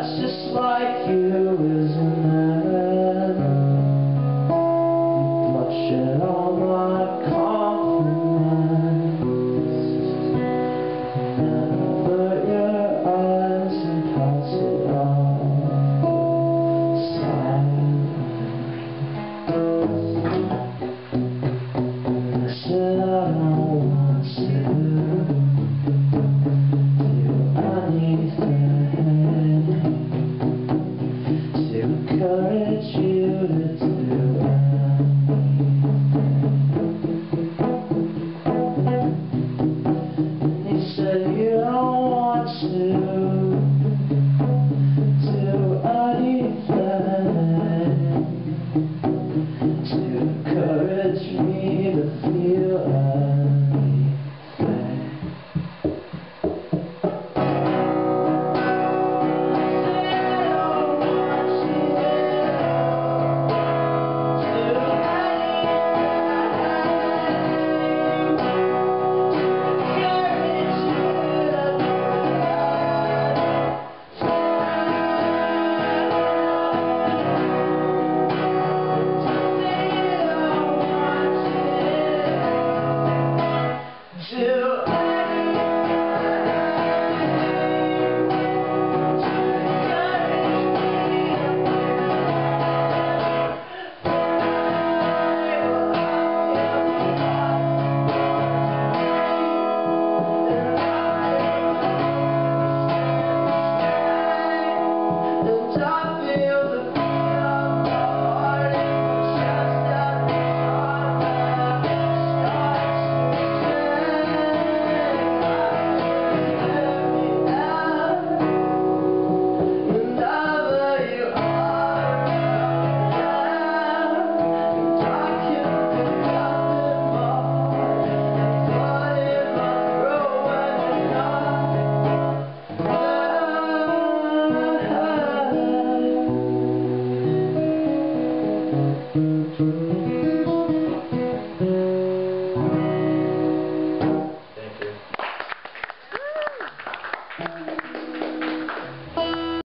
just like you is 是。